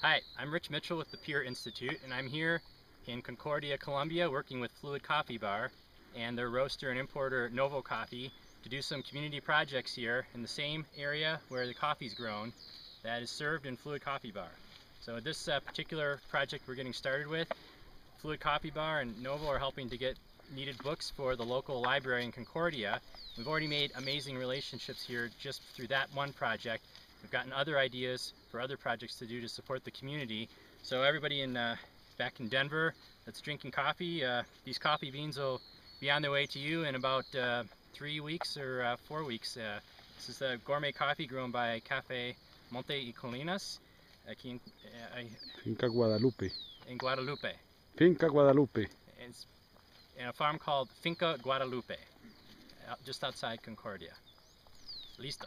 Hi, I'm Rich Mitchell with the PIER Institute, and I'm here in Concordia, Colombia, working with Fluid Coffee Bar and their roaster and importer Novo Coffee to do some community projects here in the same area where the coffee is grown that is served in Fluid Coffee Bar. So this uh, particular project we're getting started with, Fluid Coffee Bar and Novo are helping to get needed books for the local library in Concordia. We've already made amazing relationships here just through that one project We've gotten other ideas for other projects to do to support the community. So everybody in uh, back in Denver that's drinking coffee, uh, these coffee beans will be on their way to you in about uh, three weeks or uh, four weeks. Uh, this is a gourmet coffee grown by Cafe Monte y Colinas aquí in, uh, Finca Guadalupe. in Guadalupe. Finca Guadalupe. It's in a farm called Finca Guadalupe, just outside Concordia. Listo.